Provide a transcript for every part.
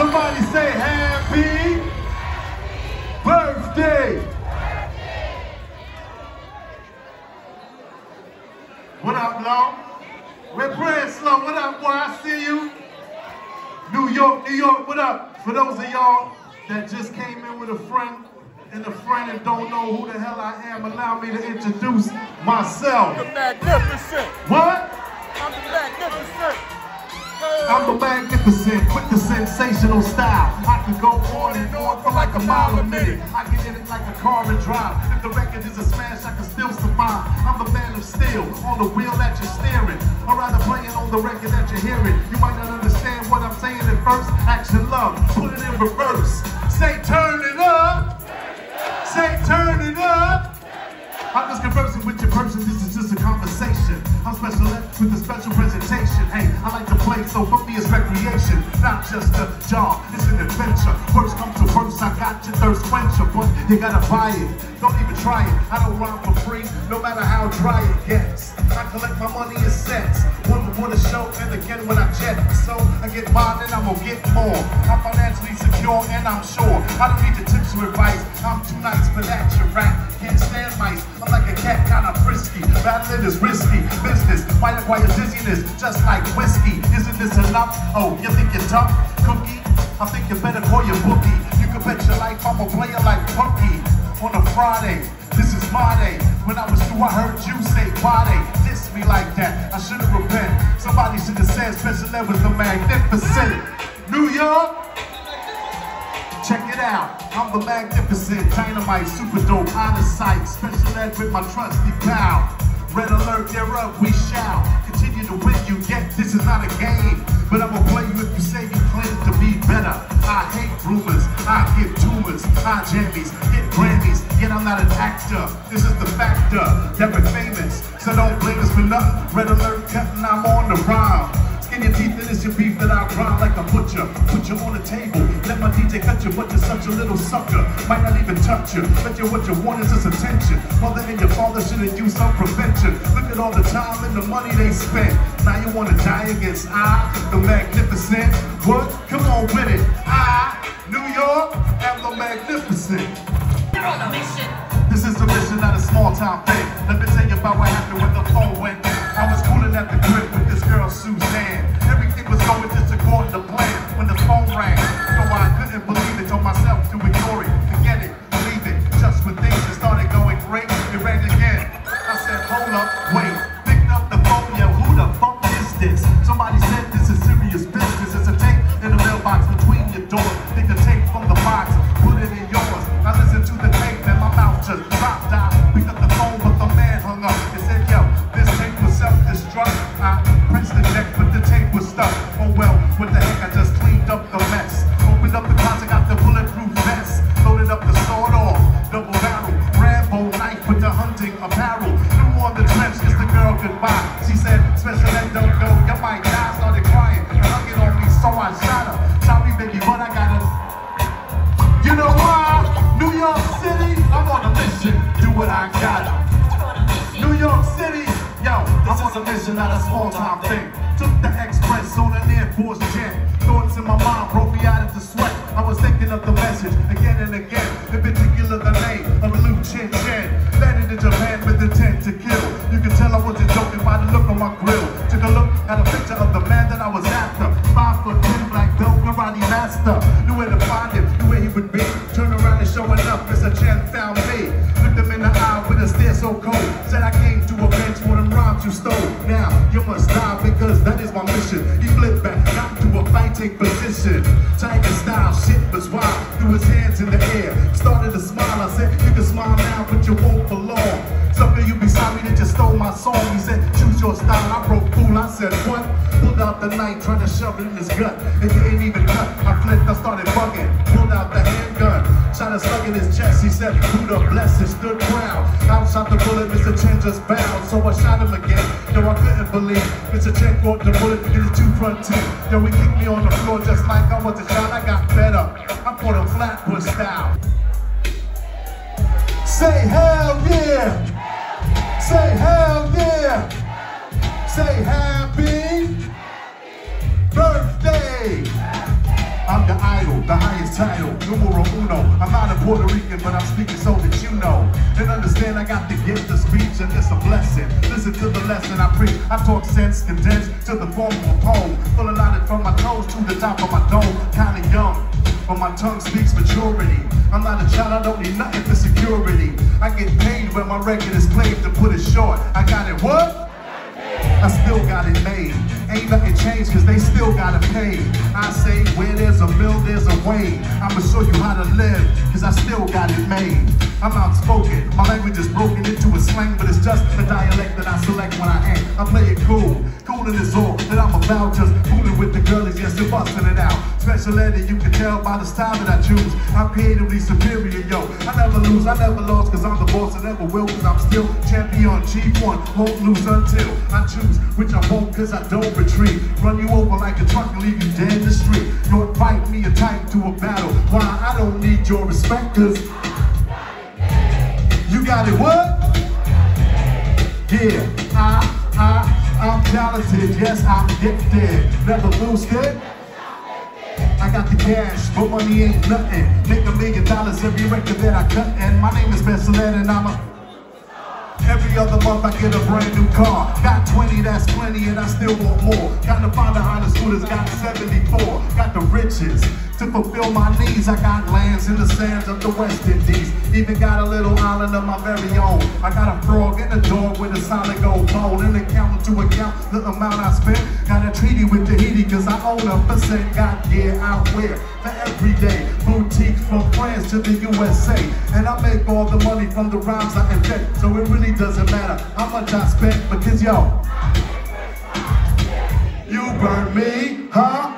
Somebody say happy birthday. What up, Long? Red Brand Slow, what up, boy? I see you. New York, New York, what up? For those of y'all that just came in with a friend and a friend and don't know who the hell I am, allow me to introduce myself. The magnificent. What? I'm the magnificent. I'm the magnificent with the sensational style. I can go on and on for like a mile a minute. I get in it like a car and drive. If the record is a smash, I can still survive. I'm the man of steel on the wheel that you're steering. Or rather playing on the record that you're hearing. You might not understand what I'm saying at first. Action love, put it in reverse. Say turn it I'm just conversing with your person, this is just a conversation. I'm special ed with a special presentation. Hey, I like to play, so for me it's recreation, not just a job, it's an adventure. First come to first, I got your thirst quencher, but you gotta buy it. Don't even try it. I don't rhyme for free, no matter how dry it gets. I collect my money in cents, one before the show and again when I jet. So I get mine and I'm gonna get more. I'm financially secure and I'm sure I don't need your tips or advice. I'm too nice for that, you rat. Can't stand mice. I'm like a cat, kinda frisky. Battling is risky. Business, might acquire dizziness, just like whiskey. Isn't this enough? Oh, you think you're tough? Cookie? I think you better call your bookie. You can bet your life I'm a player like Punky. On a Friday, this is my day. When I was through, I heard you say, why they diss me like that? I should've repent. Somebody should have said Special Ed was the magnificent. New York? Check it out. I'm the magnificent dynamite, super dope, out of sight. Special ed with my trusty pal. Red alert, they're up, we shout. continue to win. You get this is not a game, but I'm gonna play you if you say you claim to be better. I hate rumors, I get tumors, I jammies, get Grammys. Yet I'm not an actor. This is the factor that we're famous, so don't blame us for nothing. Red alert, Skin your teeth it's your beef that I'll grind like a butcher. Put you on the table, let my DJ cut you, but you're such a little sucker. Might not even touch you, but you what you want is just attention. Mother and your father should have used some prevention. Look at all the time and the money they spent. Now you wanna die against I, the magnificent. Gotta. New York City, yo, I'm a mission, not a small time thing. Took the express on an Air Force jet. Thoughts in my mind broke me out into sweat. I was thinking of the message again and again. In particular, the name of Liu Chen Chen. Landed in Japan with intent to kill. You must die because that is my mission. He flipped back, got to a fighting position. Tiger style, shit was wild. Threw his hands in the air, started to smile. I said, you can smile now, but you won't for long. Something you be sorry that you stole my song. He said, choose your style. I broke fool. I said, what? Pulled out the knife, trying to shove it in his gut. You ain't even cut. I flipped, I started bugging. Pulled out the handgun, shot a slug in his chest. He said, Buddha bless it, stood. Out shot the bullet, Mr. Chen just bowed. So I shot him again. Yo, I couldn't believe Mr. Chen caught the bullet because his two front teeth. Yo, he kicked me on the floor just like I was a child. I got fed up. I caught him flatbush style. Say hell yeah! Say hell yeah! Say happy birthday! I'm the idol, the highest title, numero uno. I'm not a Puerto Rican, but I'm speaking so that you know. And understand I got the gift of speech and it's a blessing. Listen to the lesson I preach. I talk sense condensed to the form of a poem. Full of from my toes to the top of my dome. Kinda young, but my tongue speaks maturity. I'm not a child, I don't need nothing for security. I get paid when my record is played to put it short. I got it what? I still got it made. Ain't nothing changed cause they still gotta pay. I say where there's a mill, there's a way. I'ma show you how to live cause I still got it made. I'm outspoken, my language is broken into a slang, but it's just the dialect that I select when I act. I play it cool, coolin' is all that I'm about. Just fooling with the girlies, yes, they're busting it out. Special ed, you can tell by the style that I choose. I'm creatively superior, yo. I never lose, I never lost, cause I'm the boss and never will, cause I'm still champion, chief one. Won't lose until I choose, which I won't, cause I don't retreat. Run you over like a truck and leave you dead in the street. You invite me a type to a battle. Why I don't need your respect, cause you got it what? Yeah, I, I, I'm talented, yes, I'm gifted. Never boosted. I got the cash, but money ain't nothing. Make a million dollars every record that I cut. And my name is Led, and I'm a Every other month I get a brand new car. Got 20, that's plenty, and I still want more. Got to find a Honda scooters, got 74. Got the riches to fulfill my needs. I got lands in the sands of the West Indies. Even got a little island of my very own. I got a frog and a dog with a solid gold bone. And accountant to account the amount I spent. Got a treaty with Tahiti, cause I own a percent. Got gear I wear for every day. Boutiques from France to the USA. And I make all the money from the rhymes I invent. So it really doesn't matter how much I spend because yo, you burn me, huh?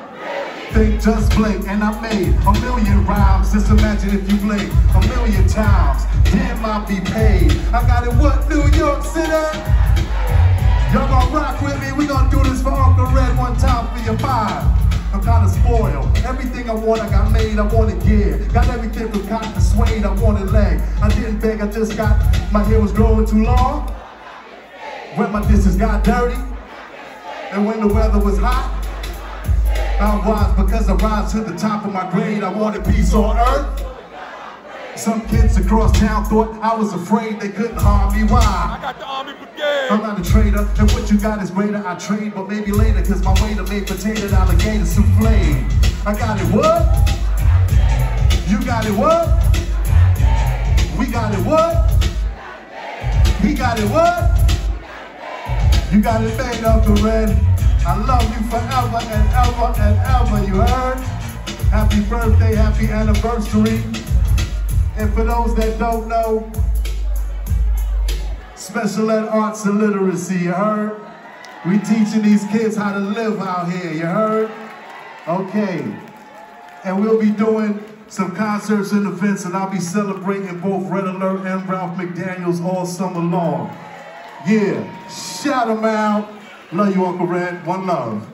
Think just blink and I made a million rhymes. Just imagine if you blink a million times. Damn, I'll be paid. I got it what, New York City? Y'all gonna rock with me? We gonna do this for Uncle Red one time for your five. I'm kinda spoiled. Everything I want, I got made, I want wanted gear. Got everything from cotton to suede, I wanted leg. I didn't beg, I just got, my hair was growing too long. When my dishes got dirty. And when the weather was hot. I rise because I rise to the top of my grade. I wanted peace on earth. Some kids across town thought I was afraid they couldn't harm me. Why? I got the Army Brigade. I'm not a trader, and what you got is greater. I trade, but maybe later, cause my waiter made potato alligator souffle. I got it what? You got it what? We got it what? He got it what? You got it made up the red. I love you forever and ever and ever, you heard? Happy birthday, happy anniversary. And for those that don't know, special ed arts and literacy, you heard? We teaching these kids how to live out here, you heard? Okay. And we'll be doing some concerts and events, and I'll be celebrating both Red Alert and Ralph McDaniels all summer long. Yeah, shout them out. Love you, Uncle Red. One love.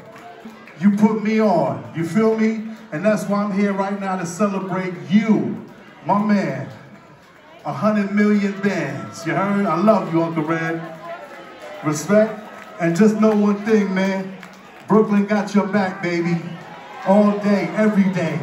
You put me on. You feel me? And that's why I'm here right now to celebrate you, my man. A hundred million bands. You heard? I love you, Uncle Red. Respect. And just know one thing, man. Brooklyn got your back, baby. All day, every day.